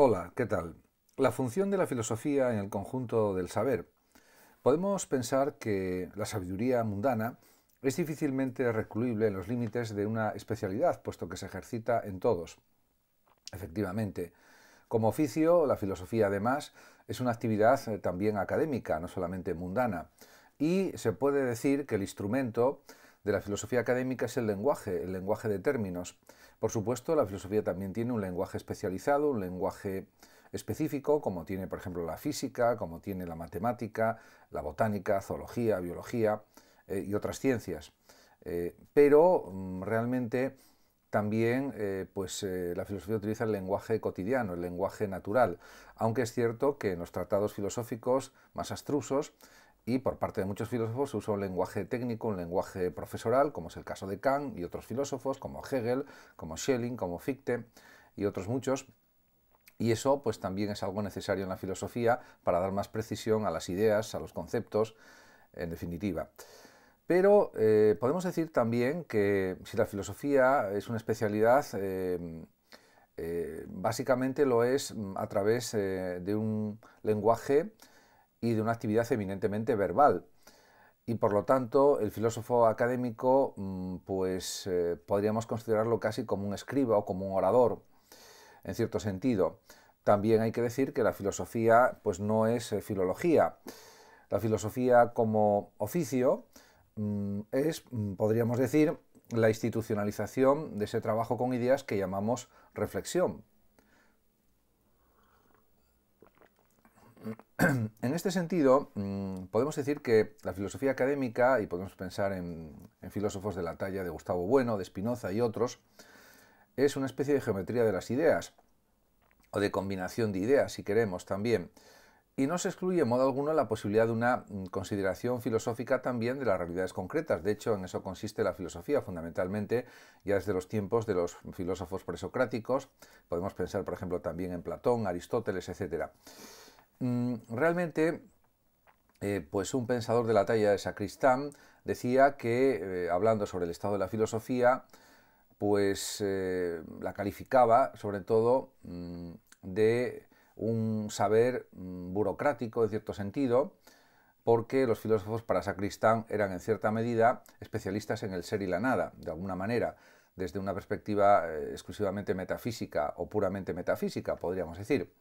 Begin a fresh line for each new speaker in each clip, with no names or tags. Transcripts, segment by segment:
Hola, ¿qué tal? La función de la filosofía en el conjunto del saber. Podemos pensar que la sabiduría mundana es difícilmente recluible en los límites de una especialidad, puesto que se ejercita en todos. Efectivamente, como oficio, la filosofía además es una actividad eh, también académica, no solamente mundana, y se puede decir que el instrumento de la filosofía académica es el lenguaje, el lenguaje de términos. Por supuesto, la filosofía también tiene un lenguaje especializado, un lenguaje específico, como tiene, por ejemplo, la física, como tiene la matemática, la botánica, zoología, biología eh, y otras ciencias. Eh, pero mm, realmente también eh, pues, la filosofía utiliza el lenguaje cotidiano, el lenguaje natural, aunque es cierto que en los tratados filosóficos más abstrusos y por parte de muchos filósofos se usa un lenguaje técnico, un lenguaje profesoral, como es el caso de Kant y otros filósofos como Hegel, como Schelling, como Fichte y otros muchos. Y eso pues también es algo necesario en la filosofía para dar más precisión a las ideas, a los conceptos, en definitiva. Pero eh, podemos decir también que si la filosofía es una especialidad, eh, eh, básicamente lo es a través de un lenguaje y de una actividad eminentemente verbal. Y por lo tanto, el filósofo académico, mm, pues eh, podríamos considerarlo casi como un escriba o como un orador, en cierto sentido. También hay que decir que la filosofía, pues no es eh, filología. La filosofía como oficio mm, es, mm, podríamos decir, la institucionalización de ese trabajo con ideas que llamamos reflexión. En este sentido, mm, podemos decir que la filosofía académica, y podemos pensar en, filósofos de la talla de Gustavo Bueno, de Spinoza y otros, es una especie de geometría de las ideas, o de combinación de ideas, si queremos también, y no se excluye en modo alguno la posibilidad de una mm, consideración filosófica también de las realidades concretas. De hecho, en eso consiste la filosofía, fundamentalmente, ya desde los tiempos de los filósofos presocráticos. Podemos pensar, por ejemplo, también en Platón, Aristóteles, etc. Mm, realmente, eh, pues un pensador de la talla de Sacristán decía que, eh, hablando sobre el estado de la filosofía, pues eh, la calificaba sobre todo mm, de un saber mm, burocrático en cierto sentido, porque los filósofos para Sacristán eran en cierta medida especialistas en el ser y la nada, de alguna manera, desde una perspectiva exclusivamente metafísica o puramente metafísica, podríamos decir.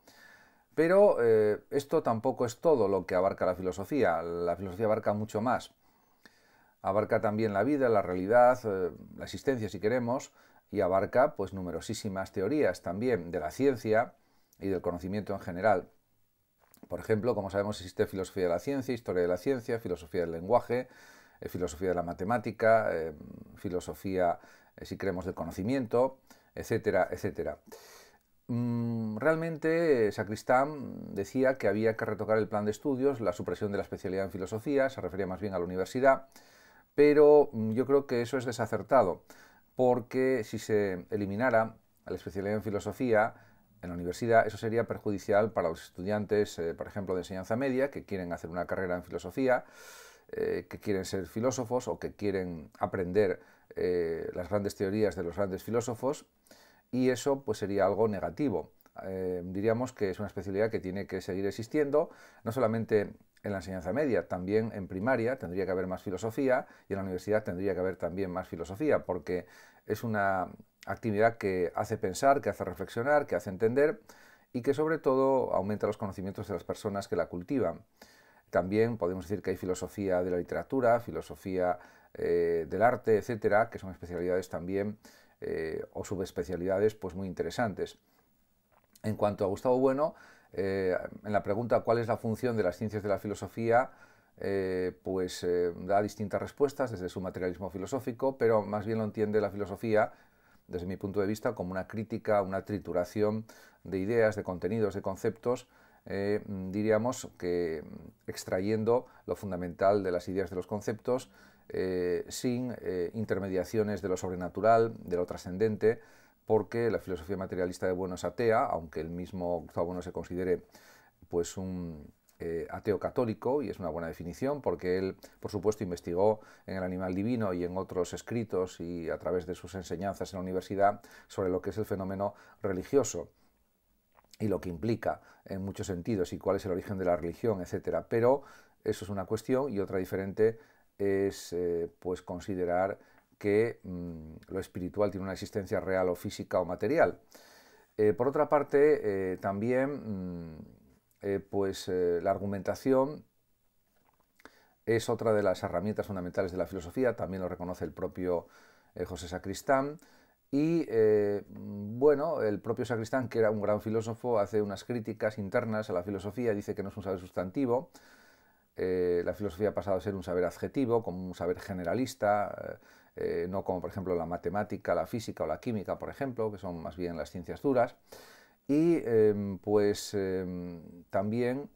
Pero eh, esto tampoco es todo lo que abarca la filosofía. La filosofía abarca mucho más. Abarca también la vida, la realidad, eh, la existencia, si queremos, y abarca pues numerosísimas teorías también de la ciencia y del conocimiento en general. Por ejemplo, como sabemos, existe filosofía de la ciencia, historia de la ciencia, filosofía del lenguaje, eh, filosofía de la matemática, filosofía, si queremos, del conocimiento, etcétera, etcétera. Mm, realmente Sacristán decía que había que retocar el plan de estudios, la supresión de la especialidad en filosofía, se refería más bien a la universidad, pero mm, yo creo que eso es desacertado, porque si se eliminara la especialidad en filosofía en la universidad, eso sería perjudicial para los estudiantes, eh, por ejemplo, de enseñanza media, que quieren hacer una carrera en filosofía, eh, que quieren ser filósofos o que quieren aprender eh, las grandes teorías de los grandes filósofos y eso pues sería algo negativo. Eh, diríamos que es una especialidad que tiene que seguir existiendo, no solamente en la enseñanza media, también en primaria tendría que haber más filosofía y en la universidad tendría que haber también más filosofía, porque es una actividad que hace pensar, que hace reflexionar, que hace entender y que sobre todo aumenta los conocimientos de las personas que la cultivan. También podemos decir que hay filosofía de la literatura, filosofía eh, del arte, etcétera, que son especialidades también eh, o subespecialidades pues muy interesantes. En cuanto a Gustavo Bueno, eh, en la pregunta cuál es la función de las ciencias de la filosofía, eh, pues da distintas respuestas desde su materialismo filosófico, pero más bien lo entiende la filosofía, desde mi punto de vista, como una crítica, una trituración de ideas, de contenidos, de conceptos, diríamos que extrayendo lo fundamental de las ideas de los conceptos, eh, sin eh, intermediaciones de lo sobrenatural, de lo trascendente, porque la filosofía materialista de Bueno es atea, aunque el mismo Gustavo Bueno se considere pues un eh, ateo católico, y es una buena definición, porque él, por supuesto, investigó en el animal divino y en otros escritos y a través de sus enseñanzas en la universidad sobre lo que es el fenómeno religioso. y lo que implica en muchos sentidos y cuál es el origen de la religión, etc. Pero eso es una cuestión y otra diferente es eh, pues considerar que mm, lo espiritual tiene una existencia real o física o material. Eh, por otra parte, eh, también mm, pues, la argumentación es otra de las herramientas fundamentales de la filosofía, también lo reconoce el propio José Sacristán. Y bueno, el propio Sacristán, que era un gran filósofo, hace unas críticas internas a la filosofía, dice que no es un saber sustantivo, eh, la filosofía ha pasado a ser un saber adjetivo, como un saber generalista, eh, eh, no como por ejemplo la matemática, la física o la química, por ejemplo, que son más bien las ciencias duras. Y em, pues em, también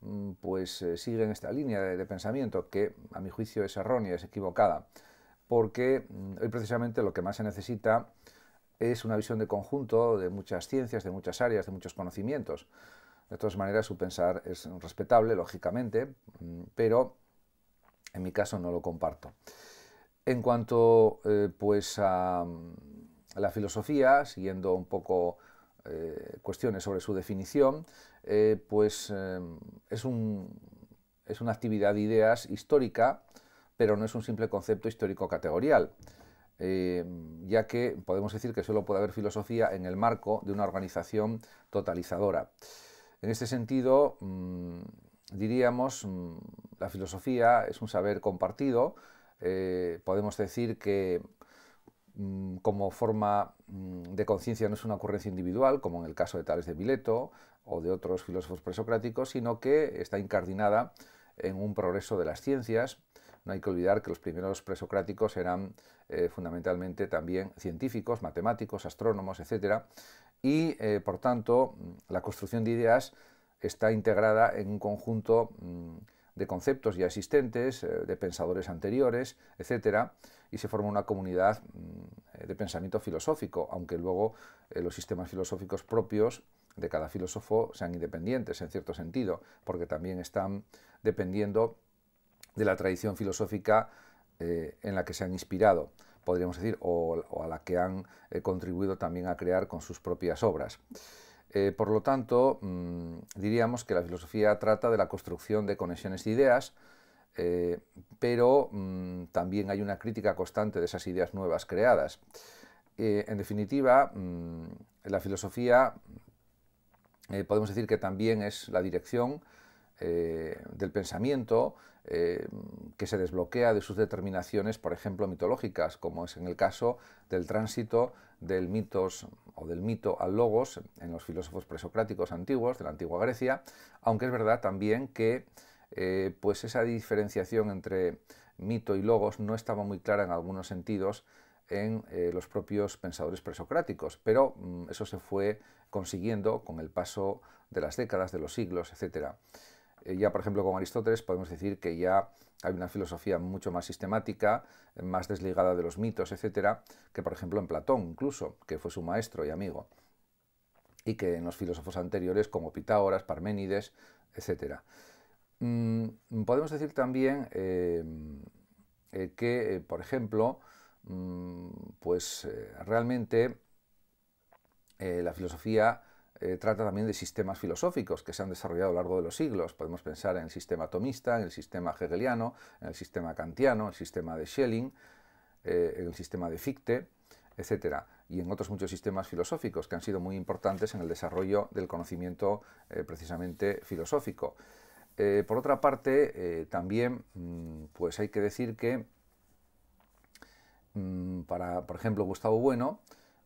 mm, pues, siguen esta línea de, pensamiento que a mi juicio es errónea, es equivocada, porque mm, hoy precisamente lo que más se necesita es una visión de conjunto de muchas ciencias, de muchas áreas, de muchos conocimientos. De todas maneras, su pensar es respetable, lógicamente, mm, pero en mi caso no lo comparto. En cuanto eh, pues a, la filosofía, siguiendo un poco eh, cuestiones sobre su definición, eh, pues es, es, una actividad de ideas histórica, pero no es un simple concepto histórico categorial. ya que podemos decir que solo puede haber filosofía en el marco de una organización totalizadora. En este sentido, mm, diríamos, mm, la filosofía es un saber compartido. Eh, podemos decir que mm, como forma de conciencia no es una ocurrencia individual, como en el caso de Tales de Mileto o de otros filósofos presocráticos, sino que está incardinada en un progreso de las ciencias. No hay que olvidar que los primeros presocráticos eran eh, fundamentalmente también científicos, matemáticos, astrónomos, etc y, eh, por tanto, la construcción de ideas está integrada en un conjunto mm, de conceptos ya existentes, eh, de pensadores anteriores, etc., y se forma una comunidad mm, de pensamiento filosófico, aunque luego eh, los sistemas filosóficos propios de cada filósofo sean independientes en cierto sentido, porque también están dependiendo de la tradición filosófica en la que se han inspirado podríamos decir, o, a la que han eh, contribuido también a crear con sus propias obras. Eh, por lo tanto, mm, diríamos que la filosofía trata de la construcción de conexiones de ideas, eh, pero mm, también hay una crítica constante de esas ideas nuevas creadas. en definitiva, mm, la filosofía podemos decir que también es la dirección del pensamiento, eh, que se desbloquea de sus determinaciones, por ejemplo, mitológicas, como es en el caso del tránsito del mitos o del mito al logos en los filósofos presocráticos antiguos de la antigua Grecia, aunque es verdad también que eh, pues esa diferenciación entre mito y logos no estaba muy clara en algunos sentidos en eh, los propios pensadores presocráticos, pero mm, eso se fue consiguiendo con el paso de las décadas, de los siglos, etcétera. Eh, ya, por ejemplo, con Aristóteles podemos decir que ya hay una filosofía mucho más sistemática, más desligada de los mitos, etcétera, que por ejemplo en Platón, incluso, que fue su maestro y amigo, y que en los filósofos anteriores como Pitágoras, Parménides, etcétera. Mm, podemos decir también eh, eh, que, por ejemplo, mm, pues realmente la filosofía eh, trata también de sistemas filosóficos que se han desarrollado a lo largo de los siglos. Podemos pensar en el sistema atomista, en el sistema hegeliano, en el sistema kantiano, el sistema de Schelling, eh, en el sistema de Fichte, etc. Y en otros muchos sistemas filosóficos que han sido muy importantes en el desarrollo del conocimiento eh, precisamente filosófico. por otra parte, también mm, pues hay que decir que mm, para, por ejemplo, Gustavo Bueno,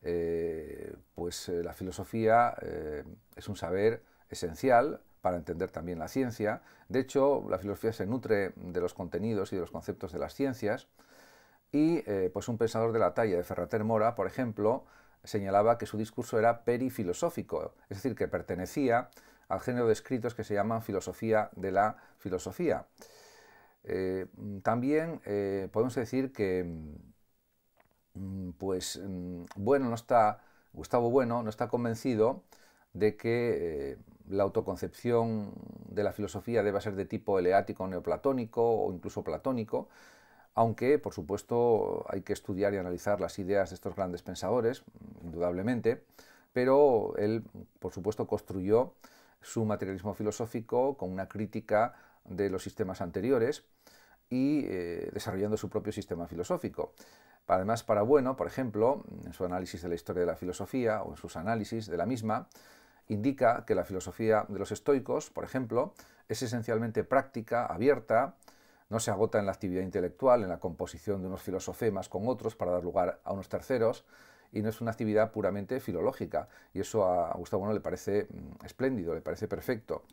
eh, pues eh, la filosofía eh, es un saber esencial para entender también la ciencia. De hecho, la filosofía se nutre de los contenidos y de los conceptos de las ciencias. Y pues un pensador de la talla de Ferrater Mora, por ejemplo, señalaba que su discurso era perifilosófico, es decir, que pertenecía al género de escritos que se llaman filosofía de la filosofía. también podemos decir que Mm, pues mm, Bueno no está, Gustavo Bueno no está convencido de que eh, la autoconcepción de la filosofía deba ser de tipo eleático, neoplatónico o incluso platónico, aunque por supuesto hay que estudiar y analizar las ideas de estos grandes pensadores, indudablemente, pero él, por supuesto, construyó su materialismo filosófico con una crítica de los sistemas anteriores y eh, desarrollando su propio sistema filosófico. Además, para Bueno, por ejemplo, en su análisis de la historia de la filosofía o en sus análisis de la misma, indica que la filosofía de los estoicos, por ejemplo, es esencialmente práctica, abierta, no se agota en la actividad intelectual, en la composición de unos filosofemas con otros para dar lugar a unos terceros, y no es una actividad puramente filológica. Y eso a Gustavo Bueno le parece mm, espléndido, le parece perfecto.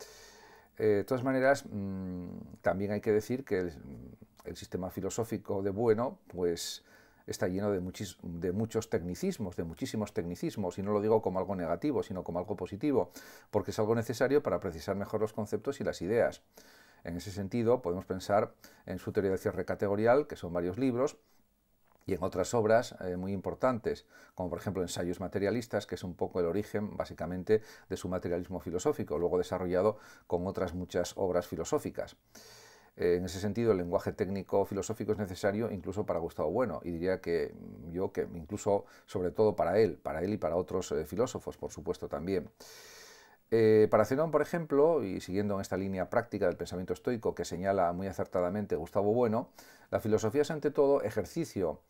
Eh, de todas maneras, mm, también hay que decir que el, sistema filosófico de Bueno, pues está lleno de, de, muchos tecnicismos, de muchísimos tecnicismos, y no lo digo como algo negativo, sino como algo positivo, porque es algo necesario para precisar mejor los conceptos y las ideas. En ese sentido, podemos pensar en su teoría de cierre categorial, que son varios libros, y en otras obras eh, muy importantes, como por ejemplo Ensayos materialistas, que es un poco el origen básicamente de su materialismo filosófico, luego desarrollado con otras muchas obras filosóficas. Eh, en ese sentido, el lenguaje técnico filosófico es necesario incluso para Gustavo Bueno, y diría que yo que incluso sobre todo para él, para él y para otros eh, filósofos, por supuesto también. para Zenón, por ejemplo, y siguiendo en esta línea práctica del pensamiento estoico que señala muy acertadamente Gustavo Bueno, la filosofía es ante todo ejercicio,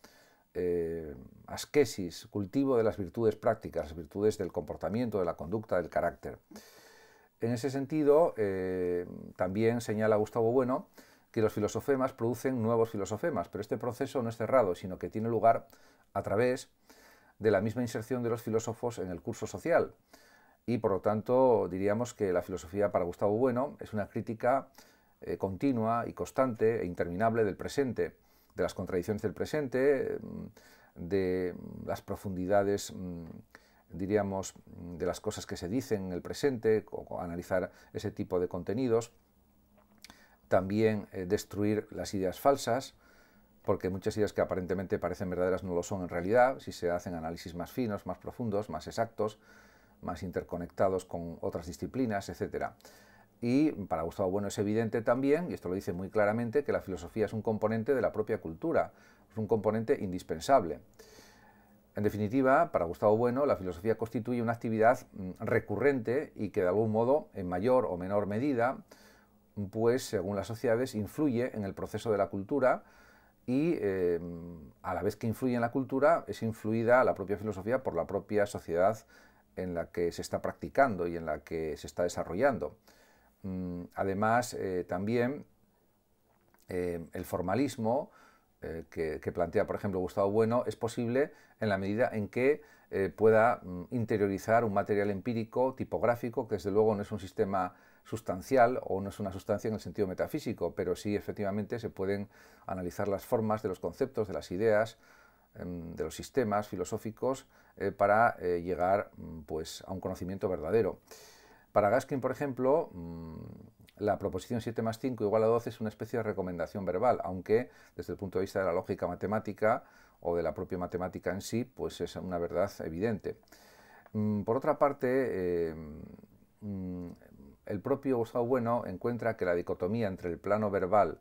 eh, asquesis, cultivo de las virtudes prácticas, las virtudes del comportamiento, de la conducta, del carácter. En ese sentido, eh, también señala Gustavo Bueno que los filosofemas producen nuevos filosofemas, pero este proceso no es cerrado, sino que tiene lugar a través de la misma inserción de los filósofos en el curso social. Y por lo tanto, diríamos que la filosofía para Gustavo Bueno es una crítica eh, continua y constante e interminable del presente, de las contradicciones del presente, mm, de las profundidades, mm, diríamos, mm, de las cosas que se dicen en el presente, o, analizar ese tipo de contenidos. También eh, destruir las ideas falsas, porque muchas ideas que aparentemente parecen verdaderas no lo son en realidad, si se hacen análisis más finos, más profundos, más exactos, más interconectados con otras disciplinas, etcétera. Y para Gustavo Bueno es evidente también, y esto lo dice muy claramente, que la filosofía es un componente de la propia cultura, es un componente indispensable. En definitiva, para Gustavo Bueno, la filosofía constituye una actividad mm, recurrente y que de algún modo, en mayor o menor medida, pues según las sociedades, influye en el proceso de la cultura y em, a la vez que influye en la cultura, es influida la propia filosofía por la propia sociedad en la que se está practicando y en la que se está desarrollando. Mm, además, eh, también eh, el formalismo eh, que, plantea, por ejemplo, Gustavo Bueno, es posible en la medida en que pueda mm, interiorizar un material empírico, tipográfico, que desde luego no es un sistema sustancial o no es una sustancia en el sentido metafísico, pero sí efectivamente se pueden analizar las formas de los conceptos, de las ideas, em, de los sistemas filosóficos para llegar mm, pues, a un conocimiento verdadero. Para Gaskin, por ejemplo, mm, la proposición 7 más 5 igual a 12 es una especie de recomendación verbal, aunque desde el punto de vista de la lógica matemática o de la propia matemática en sí, pues es una verdad evidente. Mm, por otra parte, eh, mm, el propio Gustavo Bueno encuentra que la dicotomía entre el plano verbal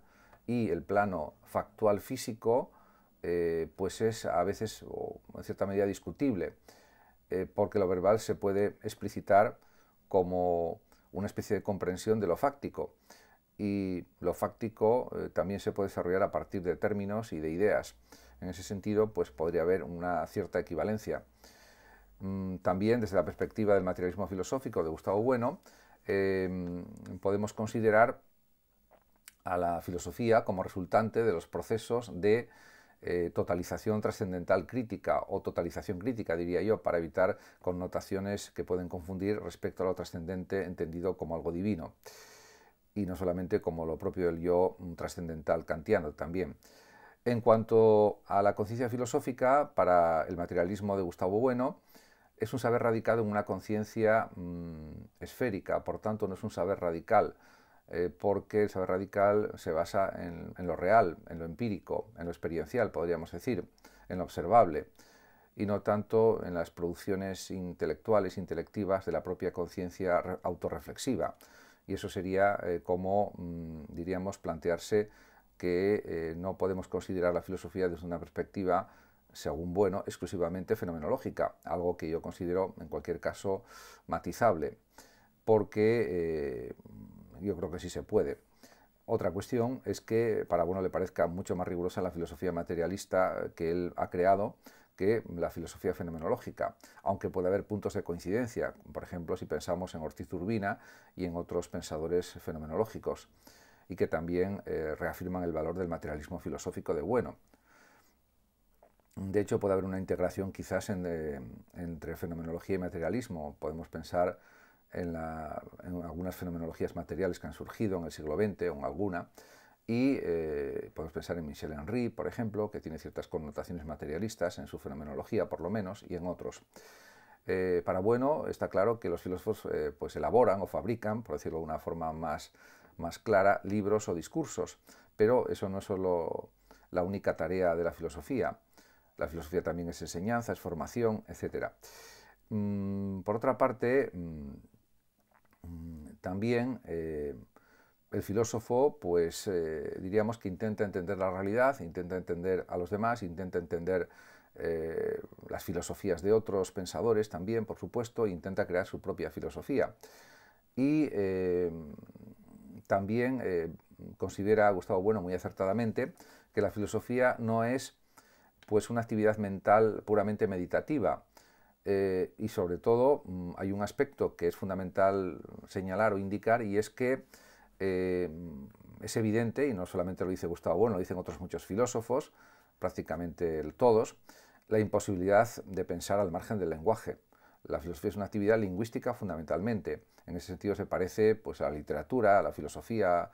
y el plano factual físico eh, pues es a veces o en cierta medida discutible, eh, porque lo verbal se puede explicitar como una especie de comprensión de lo fáctico. Y lo fáctico eh, también se puede desarrollar a partir de términos y de ideas. En ese sentido, pues podría haber una cierta equivalencia. Mm, también desde la perspectiva del materialismo filosófico de Gustavo Bueno, em, podemos considerar a la filosofía como resultante de los procesos de eh, totalización trascendental crítica o totalización crítica, diría yo, para evitar connotaciones que pueden confundir respecto a lo trascendente entendido como algo divino. Y no solamente como lo propio del yo mm, trascendental kantiano también. En cuanto a la conciencia filosófica, para el materialismo de Gustavo Bueno, es un saber radicado en una conciencia mm, esférica, por tanto no es un saber radical, eh, porque el saber radical se basa en, lo real, en lo empírico, en lo experiencial, podríamos decir, en lo observable, y no tanto en las producciones intelectuales, intelectivas de la propia conciencia autorreflexiva. Y eso sería eh, como, mm, diríamos, plantearse que eh, no podemos considerar la filosofía desde una perspectiva según Bueno, exclusivamente fenomenológica, algo que yo considero en cualquier caso matizable, porque eh, yo creo que sí se puede. Otra cuestión es que para Bueno le parezca mucho más rigurosa la filosofía materialista que él ha creado que la filosofía fenomenológica, aunque puede haber puntos de coincidencia, por ejemplo, si pensamos en Ortiz Urbina y en otros pensadores fenomenológicos, y que también eh, reafirman el valor del materialismo filosófico de Bueno. De hecho, puede haber una integración quizás entre fenomenología y materialismo. Podemos pensar en, algunas fenomenologías materiales que han surgido en el siglo XX o en alguna, y eh, podemos pensar en Michel Henry, por ejemplo, que tiene ciertas connotaciones materialistas en su fenomenología, por lo menos, y en otros. Eh, para bueno, está claro que los filósofos eh, pues elaboran o fabrican, por decirlo de una forma más, más clara, libros o discursos, pero eso no es solo la única tarea de la filosofía. La filosofía también es enseñanza, es formación, etc. Mm, por otra parte, mm, mm, también el filósofo, pues eh, diríamos que intenta entender la realidad, intenta entender a los demás, intenta entender eh, las filosofías de otros pensadores también, por supuesto, e intenta crear su propia filosofía. Y eh, también considera Gustavo Bueno muy acertadamente que la filosofía no es pues una actividad mental puramente meditativa, y sobre todo mm, hay un aspecto que es fundamental señalar o indicar y es que eh, es evidente, y no solamente lo dice Gustavo Bueno, lo dicen otros muchos filósofos, prácticamente todos, la imposibilidad de pensar al margen del lenguaje. La filosofía es una actividad lingüística fundamentalmente. En ese sentido se parece pues, a la literatura, a la filosofía,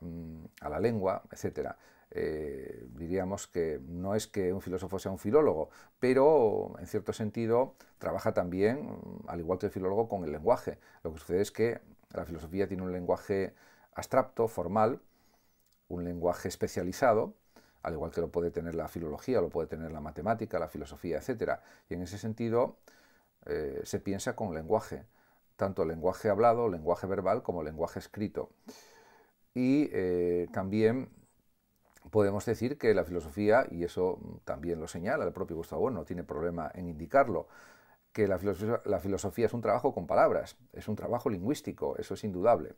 mm, a la lengua, etc. Eh, diríamos que no es que un filósofo sea un filólogo, pero en cierto sentido trabaja también, al igual que el filólogo, con el lenguaje. Lo que sucede es que la filosofía tiene un lenguaje abstracto, formal, un lenguaje especializado, al igual que lo puede tener la filología, lo puede tener la matemática, la filosofía, etc. Y en ese sentido eh, se piensa con lenguaje, tanto lenguaje hablado, lenguaje verbal, como lenguaje escrito. Y eh, también podemos decir que la filosofía, y eso también lo señala el propio Gustavo, no tiene problema en indicarlo, que la filosofía, es un trabajo con palabras, es un trabajo lingüístico, eso es indudable.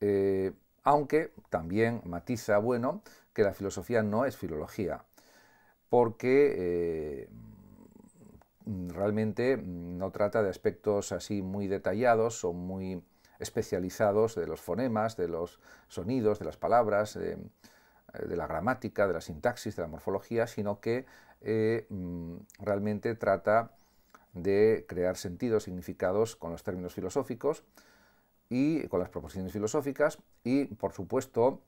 Eh, aunque también matiza, bueno, que la filosofía no es filología, porque eh, realmente no trata de aspectos así muy detallados o muy especializados de los fonemas, de los sonidos, de las palabras, de, la gramática, de la sintaxis, de la morfología, sino que eh, mm, realmente trata de crear sentidos, significados con los términos filosóficos, y con las proposiciones filosóficas y, por supuesto,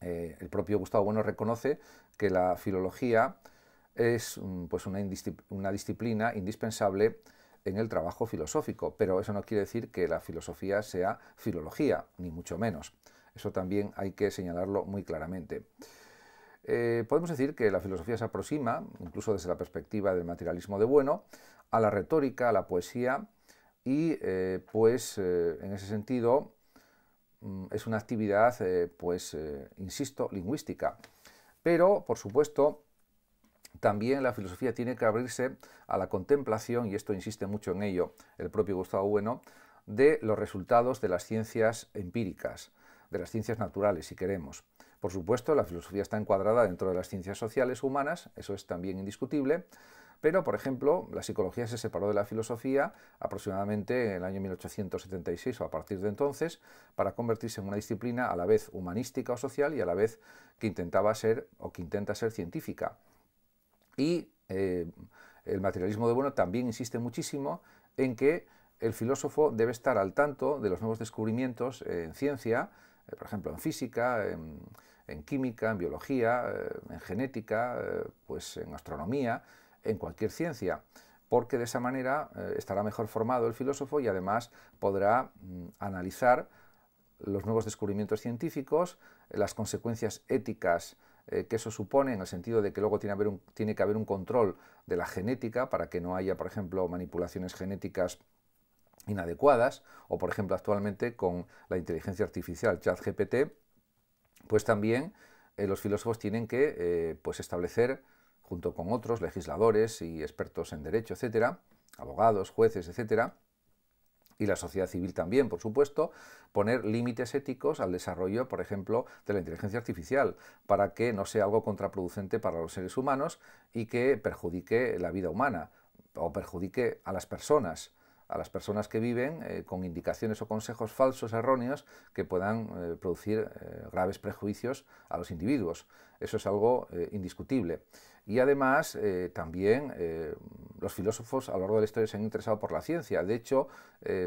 eh, el propio Gustavo Bueno reconoce que la filología es mm, pues una, disciplina indispensable en el trabajo filosófico, pero eso no quiere decir que la filosofía sea filología, ni mucho menos. Eso también hay que señalarlo muy claramente. Eh, podemos decir que la filosofía se aproxima, incluso desde la perspectiva del materialismo de Bueno, a la retórica, a la poesía, y eh, pues eh, en ese sentido mm, es una actividad, pues insisto, lingüística. Pero, por supuesto, también la filosofía tiene que abrirse a la contemplación, y esto insiste mucho en ello el propio Gustavo Bueno, de los resultados de las ciencias empíricas, de las ciencias naturales, si queremos. Por supuesto, la filosofía está encuadrada dentro de las ciencias sociales humanas, eso es también indiscutible, pero, por ejemplo, la psicología se separó de la filosofía aproximadamente en el año 1876 o a partir de entonces para convertirse en una disciplina a la vez humanística o social y a la vez que intentaba ser o que intenta ser científica. Y eh, el materialismo de Bueno también insiste muchísimo en que el filósofo debe estar al tanto de los nuevos descubrimientos en ciencia, eh, por ejemplo en física, en, química, en biología, eh, en genética, pues en astronomía, en cualquier ciencia, porque de esa manera eh, estará mejor formado el filósofo y además podrá mm, analizar los nuevos descubrimientos científicos, las consecuencias éticas eh, que eso supone, en el sentido de que luego tiene, tiene, que haber un control de la genética para que no haya, por ejemplo, manipulaciones genéticas inadecuadas, o por ejemplo actualmente con la inteligencia artificial ChatGPT, pues también eh, los filósofos tienen que pues establecer junto con otros legisladores y expertos en derecho, etcétera, abogados, jueces, etcétera, y la sociedad civil también, por supuesto, poner límites éticos al desarrollo, por ejemplo, de la inteligencia artificial, para que no sea algo contraproducente para los seres humanos y que perjudique la vida humana o perjudique a las personas a las personas que viven eh, con indicaciones o consejos falsos, erróneos, que puedan eh, producir eh, graves prejuicios a los individuos. Eso es algo indiscutible. Y además, también los filósofos a lo largo de la historia se han interesado por la ciencia. De hecho,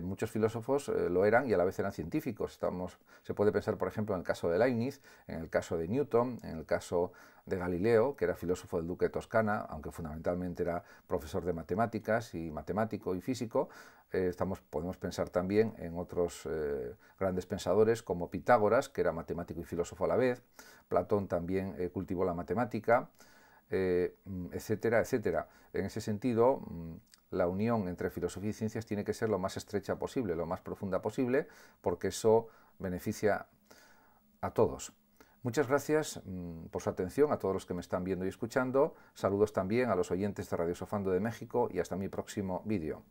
muchos filósofos lo eran y a la vez eran científicos. Estamos, se puede pensar, por ejemplo, en el caso de Leibniz, en el caso de Newton, en el caso de Galileo, que era filósofo del duque de Toscana, aunque fundamentalmente era profesor de matemáticas y matemático y físico, eh, podemos pensar también en otros eh, grandes pensadores como Pitágoras, que era matemático y filósofo a la vez, Platón también eh, cultivó la matemática, etcétera, etcétera. En ese sentido, mm, la unión entre filosofía y ciencias tiene que ser lo más estrecha posible, lo más profunda posible, porque eso beneficia a todos. Muchas gracias mm, por su atención a todos los que me están viendo y escuchando. Saludos también a los oyentes de Radio Sofando de México y hasta mi próximo vídeo.